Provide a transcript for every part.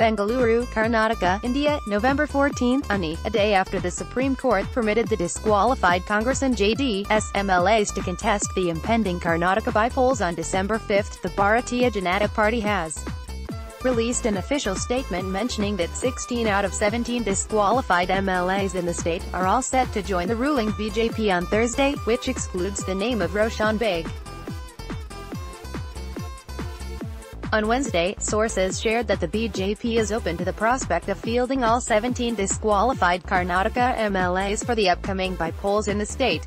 Bengaluru, Karnataka, India, November 14, ANI, a day after the Supreme Court permitted the disqualified Congress and JDS MLAs to contest the impending Karnataka by-polls on December 5, the Bharatiya Janata Party has released an official statement mentioning that 16 out of 17 disqualified MLAs in the state are all set to join the ruling BJP on Thursday, which excludes the name of Roshan Baig. On Wednesday, sources shared that the BJP is open to the prospect of fielding all 17 disqualified Karnataka MLAs for the upcoming by-polls in the state.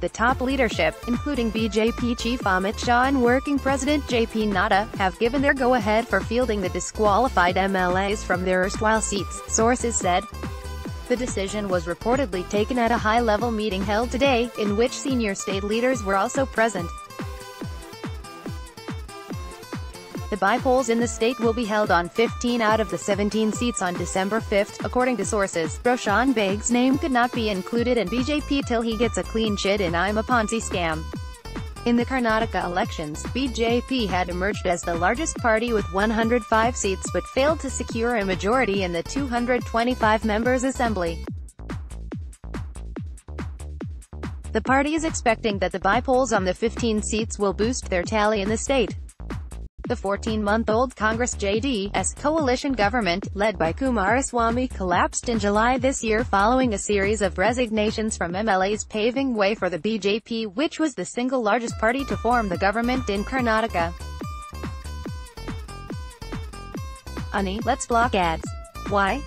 The top leadership, including BJP chief Amit Shah and working president JP Nadda, have given their go-ahead for fielding the disqualified MLAs from their erstwhile seats, sources said. The decision was reportedly taken at a high-level meeting held today, in which senior state leaders were also present. The by-polls in the state will be held on 15 out of the 17 seats on December 5, according to sources. Roshan Baig's name could not be included in BJP till he gets a clean chit in IMA Ponzi scam. In the Karnataka elections, BJP had emerged as the largest party with 105 seats but failed to secure a majority in the 225 members assembly. The party is expecting that the by-polls on the 15 seats will boost their tally in the state. The 14-month-old Congress JDS coalition government, led by Kumaraswamy collapsed in July this year following a series of resignations from MLAs paving way for the BJP which was the single largest party to form the government in Karnataka. Ani, let's block ads. Why?